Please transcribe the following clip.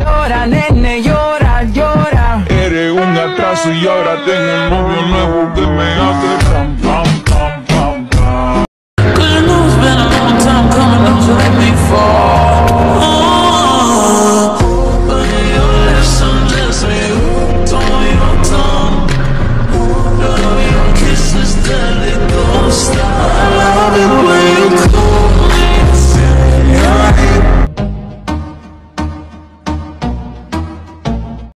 Llora, nene, llora, llora. Eres un atraso y ahora tengo un novio nuevo que me hace.